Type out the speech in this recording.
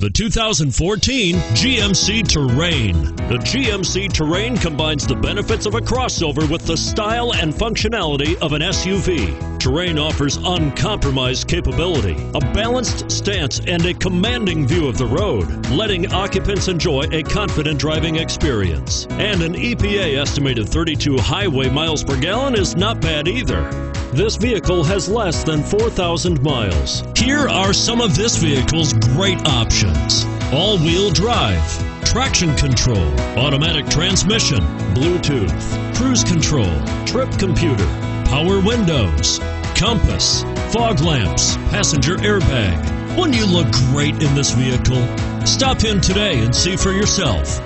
The 2014 GMC Terrain. The GMC Terrain combines the benefits of a crossover with the style and functionality of an SUV. Terrain offers uncompromised capability, a balanced stance, and a commanding view of the road, letting occupants enjoy a confident driving experience. And an EPA estimated 32 highway miles per gallon is not bad either. This vehicle has less than 4,000 miles. Here are some of this vehicle's great options. All-wheel drive, traction control, automatic transmission, Bluetooth, cruise control, trip computer, power windows, compass, fog lamps, passenger airbag. Wouldn't you look great in this vehicle? Stop in today and see for yourself.